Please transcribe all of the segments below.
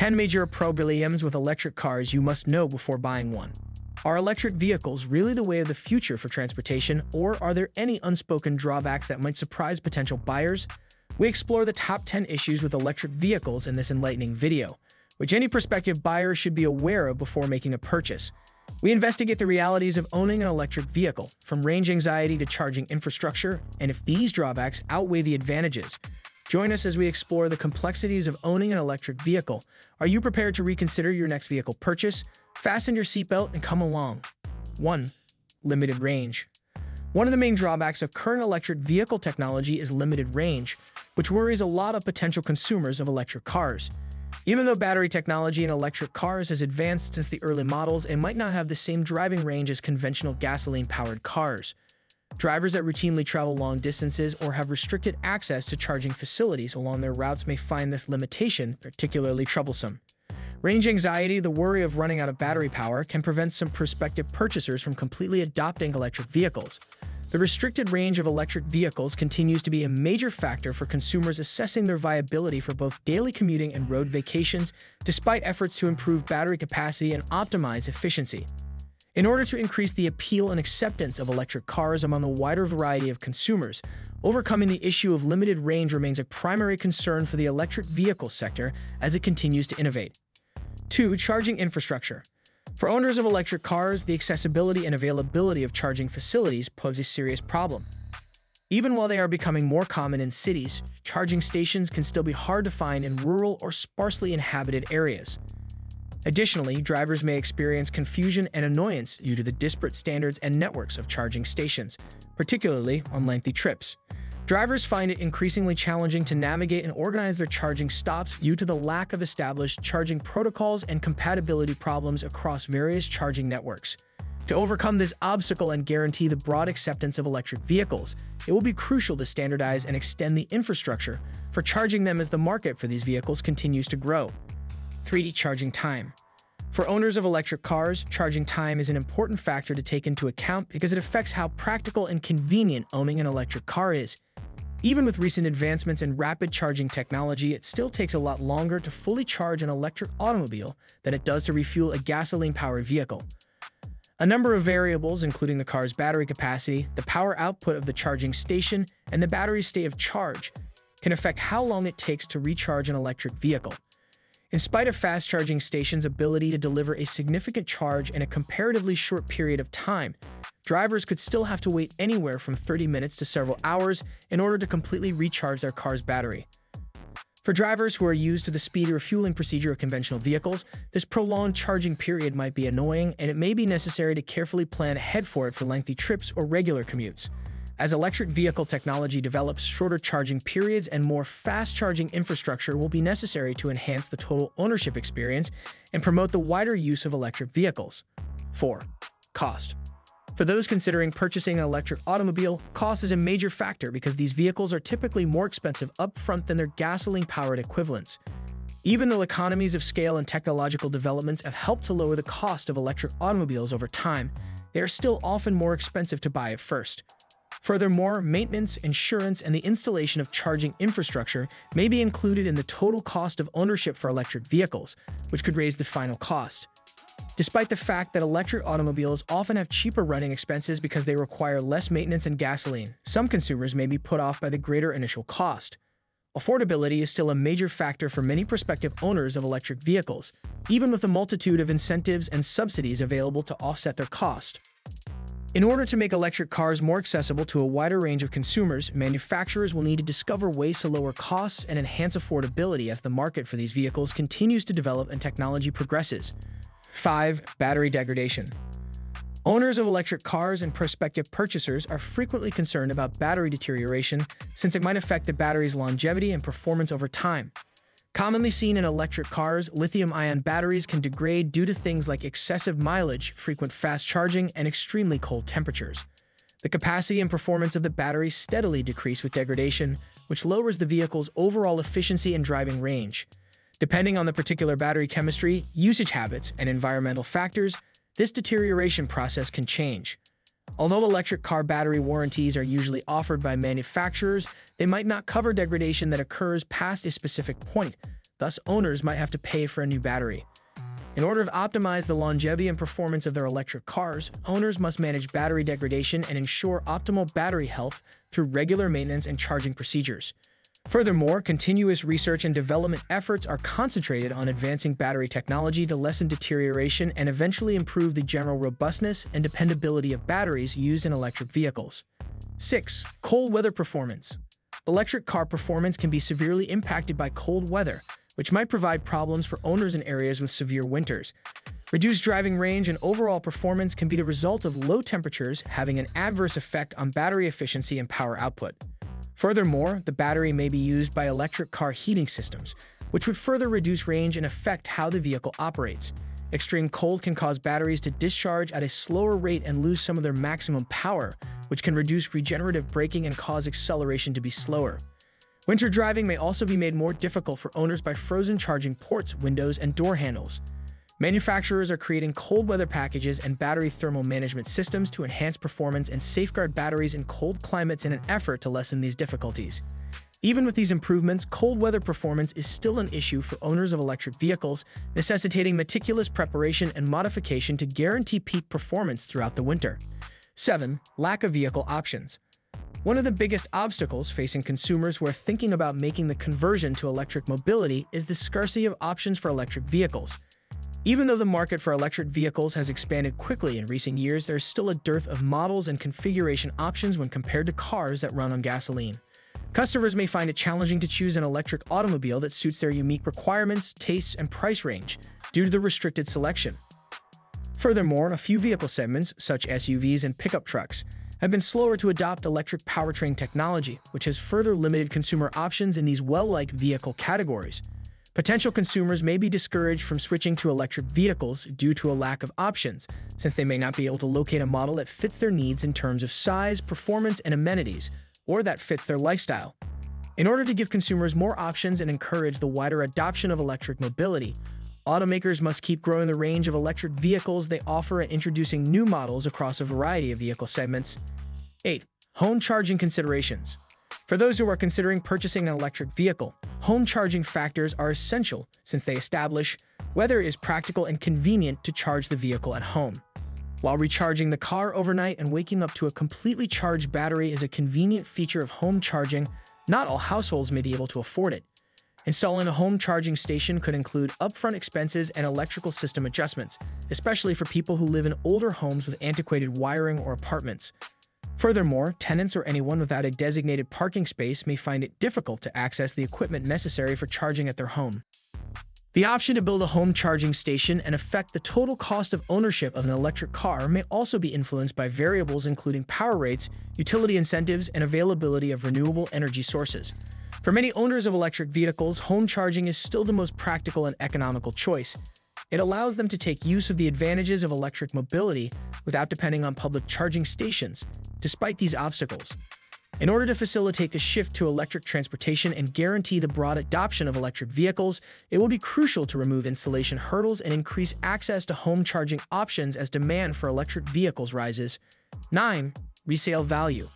10 major problems with electric cars you must know before buying one. Are electric vehicles really the way of the future for transportation, or are there any unspoken drawbacks that might surprise potential buyers? We explore the top 10 issues with electric vehicles in this enlightening video, which any prospective buyer should be aware of before making a purchase. We investigate the realities of owning an electric vehicle, from range anxiety to charging infrastructure, and if these drawbacks outweigh the advantages. Join us as we explore the complexities of owning an electric vehicle. Are you prepared to reconsider your next vehicle purchase? Fasten your seatbelt and come along. 1. Limited range. One of the main drawbacks of current electric vehicle technology is limited range, which worries a lot of potential consumers of electric cars. Even though battery technology in electric cars has advanced since the early models, it might not have the same driving range as conventional gasoline-powered cars. Drivers that routinely travel long distances or have restricted access to charging facilities along their routes may find this limitation particularly troublesome. Range anxiety, the worry of running out of battery power, can prevent some prospective purchasers from completely adopting electric vehicles. The restricted range of electric vehicles continues to be a major factor for consumers assessing their viability for both daily commuting and road vacations, despite efforts to improve battery capacity and optimize efficiency. In order to increase the appeal and acceptance of electric cars among a wider variety of consumers, overcoming the issue of limited range remains a primary concern for the electric vehicle sector as it continues to innovate. 2. Charging infrastructure. For owners of electric cars, the accessibility and availability of charging facilities pose a serious problem. Even while they are becoming more common in cities, charging stations can still be hard to find in rural or sparsely inhabited areas. Additionally, drivers may experience confusion and annoyance due to the disparate standards and networks of charging stations, particularly on lengthy trips. Drivers find it increasingly challenging to navigate and organize their charging stops due to the lack of established charging protocols and compatibility problems across various charging networks. To overcome this obstacle and guarantee the broad acceptance of electric vehicles, it will be crucial to standardize and extend the infrastructure for charging them as the market for these vehicles continues to grow. 3D charging time. For owners of electric cars, charging time is an important factor to take into account because it affects how practical and convenient owning an electric car is. Even with recent advancements in rapid charging technology, it still takes a lot longer to fully charge an electric automobile than it does to refuel a gasoline-powered vehicle. A number of variables, including the car's battery capacity, the power output of the charging station, and the battery's state of charge, can affect how long it takes to recharge an electric vehicle. In spite of fast charging stations' ability to deliver a significant charge in a comparatively short period of time, drivers could still have to wait anywhere from 30 minutes to several hours in order to completely recharge their car's battery. For drivers who are used to the speedy refueling procedure of conventional vehicles, this prolonged charging period might be annoying and it may be necessary to carefully plan ahead for it for lengthy trips or regular commutes. As electric vehicle technology develops, shorter charging periods and more fast charging infrastructure will be necessary to enhance the total ownership experience and promote the wider use of electric vehicles. 4. Cost. For those considering purchasing an electric automobile, cost is a major factor because these vehicles are typically more expensive upfront than their gasoline-powered equivalents. Even though economies of scale and technological developments have helped to lower the cost of electric automobiles over time, they are still often more expensive to buy at first. Furthermore, maintenance, insurance, and the installation of charging infrastructure may be included in the total cost of ownership for electric vehicles, which could raise the final cost. Despite the fact that electric automobiles often have cheaper running expenses because they require less maintenance and gasoline, some consumers may be put off by the greater initial cost. Affordability is still a major factor for many prospective owners of electric vehicles, even with a multitude of incentives and subsidies available to offset their cost. In order to make electric cars more accessible to a wider range of consumers, manufacturers will need to discover ways to lower costs and enhance affordability as the market for these vehicles continues to develop and technology progresses. 5. Battery degradation. Owners of electric cars and prospective purchasers are frequently concerned about battery deterioration since it might affect the battery's longevity and performance over time. Commonly seen in electric cars, lithium-ion batteries can degrade due to things like excessive mileage, frequent fast charging, and extremely cold temperatures. The capacity and performance of the battery steadily decrease with degradation, which lowers the vehicle's overall efficiency and driving range. Depending on the particular battery chemistry, usage habits, and environmental factors, this deterioration process can change. Although electric car battery warranties are usually offered by manufacturers, they might not cover degradation that occurs past a specific point, thus owners might have to pay for a new battery. In order to optimize the longevity and performance of their electric cars, owners must manage battery degradation and ensure optimal battery health through regular maintenance and charging procedures. Furthermore, continuous research and development efforts are concentrated on advancing battery technology to lessen deterioration and eventually improve the general robustness and dependability of batteries used in electric vehicles. 6. Cold weather performance. Electric car performance can be severely impacted by cold weather, which might provide problems for owners in areas with severe winters. Reduced driving range and overall performance can be the result of low temperatures having an adverse effect on battery efficiency and power output. Furthermore, the battery may be used by electric car heating systems, which would further reduce range and affect how the vehicle operates. Extreme cold can cause batteries to discharge at a slower rate and lose some of their maximum power, which can reduce regenerative braking and cause acceleration to be slower. Winter driving may also be made more difficult for owners by frozen charging ports, windows, and door handles. Manufacturers are creating cold weather packages and battery thermal management systems to enhance performance and safeguard batteries in cold climates in an effort to lessen these difficulties. Even with these improvements, cold weather performance is still an issue for owners of electric vehicles, necessitating meticulous preparation and modification to guarantee peak performance throughout the winter. 7. Lack of vehicle options. One of the biggest obstacles facing consumers who are thinking about making the conversion to electric mobility is the scarcity of options for electric vehicles. Even though the market for electric vehicles has expanded quickly in recent years, there is still a dearth of models and configuration options when compared to cars that run on gasoline. Customers may find it challenging to choose an electric automobile that suits their unique requirements, tastes, and price range due to the restricted selection. Furthermore, a few vehicle segments, such as SUVs and pickup trucks, have been slower to adopt electric powertrain technology, which has further limited consumer options in these well-liked vehicle categories. Potential consumers may be discouraged from switching to electric vehicles due to a lack of options, since they may not be able to locate a model that fits their needs in terms of size, performance, and amenities, or that fits their lifestyle. In order to give consumers more options and encourage the wider adoption of electric mobility, automakers must keep growing the range of electric vehicles they offer and introducing new models across a variety of vehicle segments. 8. Home charging considerations. For those who are considering purchasing an electric vehicle, home charging factors are essential since they establish whether it is practical and convenient to charge the vehicle at home. While recharging the car overnight and waking up to a completely charged battery is a convenient feature of home charging, not all households may be able to afford it. Installing a home charging station could include upfront expenses and electrical system adjustments, especially for people who live in older homes with antiquated wiring or apartments. Furthermore, tenants or anyone without a designated parking space may find it difficult to access the equipment necessary for charging at their home. The option to build a home charging station and affect the total cost of ownership of an electric car may also be influenced by variables including power rates, utility incentives, and availability of renewable energy sources. For many owners of electric vehicles, home charging is still the most practical and economical choice. It allows them to take use of the advantages of electric mobility without depending on public charging stations, despite these obstacles. In order to facilitate the shift to electric transportation and guarantee the broad adoption of electric vehicles, it will be crucial to remove installation hurdles and increase access to home charging options as demand for electric vehicles rises. 9. Resale value.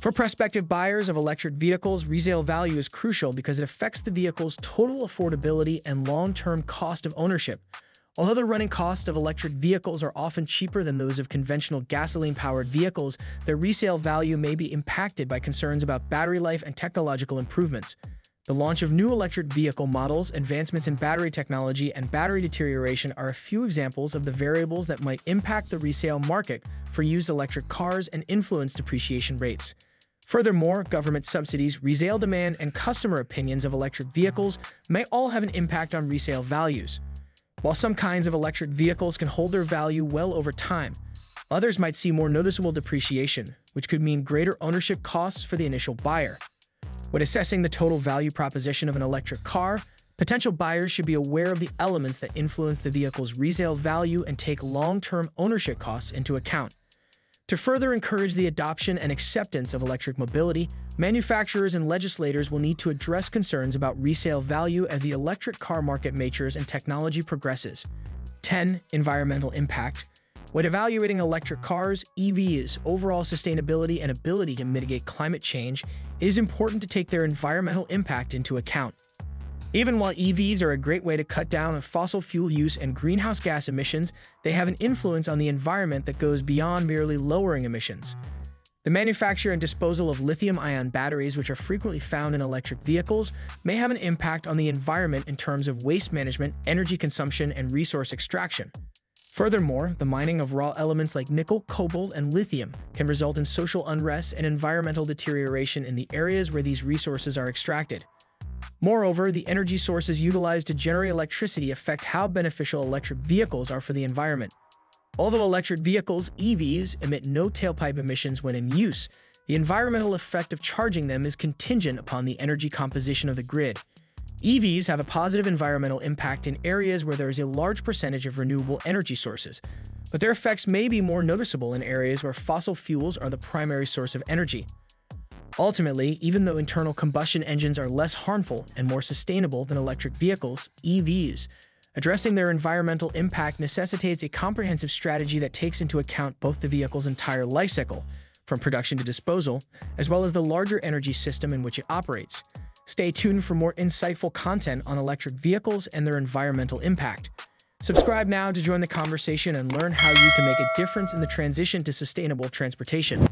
For prospective buyers of electric vehicles, resale value is crucial because it affects the vehicle's total affordability and long-term cost of ownership. Although the running costs of electric vehicles are often cheaper than those of conventional gasoline-powered vehicles, their resale value may be impacted by concerns about battery life and technological improvements. The launch of new electric vehicle models, advancements in battery technology, and battery deterioration are a few examples of the variables that might impact the resale market for used electric cars and influence depreciation rates. Furthermore, government subsidies, resale demand, and customer opinions of electric vehicles may all have an impact on resale values. While some kinds of electric vehicles can hold their value well over time, others might see more noticeable depreciation, which could mean greater ownership costs for the initial buyer. When assessing the total value proposition of an electric car, potential buyers should be aware of the elements that influence the vehicle's resale value and take long-term ownership costs into account. To further encourage the adoption and acceptance of electric mobility, manufacturers and legislators will need to address concerns about resale value as the electric car market matures and technology progresses. 10. Environmental impact. When evaluating electric cars, EVs, overall sustainability, and ability to mitigate climate change, it is important to take their environmental impact into account. Even while EVs are a great way to cut down on fossil fuel use and greenhouse gas emissions, they have an influence on the environment that goes beyond merely lowering emissions. The manufacture and disposal of lithium-ion batteries, which are frequently found in electric vehicles, may have an impact on the environment in terms of waste management, energy consumption, and resource extraction. Furthermore, the mining of raw elements like nickel, cobalt, and lithium can result in social unrest and environmental deterioration in the areas where these resources are extracted. Moreover, the energy sources utilized to generate electricity affect how beneficial electric vehicles are for the environment. Although electric vehicles, EVs, emit no tailpipe emissions when in use, the environmental effect of charging them is contingent upon the energy composition of the grid. EVs have a positive environmental impact in areas where there is a large percentage of renewable energy sources, but their effects may be more noticeable in areas where fossil fuels are the primary source of energy. Ultimately, even though internal combustion engines are less harmful and more sustainable than electric vehicles, EVs, Addressing their environmental impact necessitates a comprehensive strategy that takes into account both the vehicle's entire life cycle, from production to disposal, as well as the larger energy system in which it operates. Stay tuned for more insightful content on electric vehicles and their environmental impact. Subscribe now to join the conversation and learn how you can make a difference in the transition to sustainable transportation.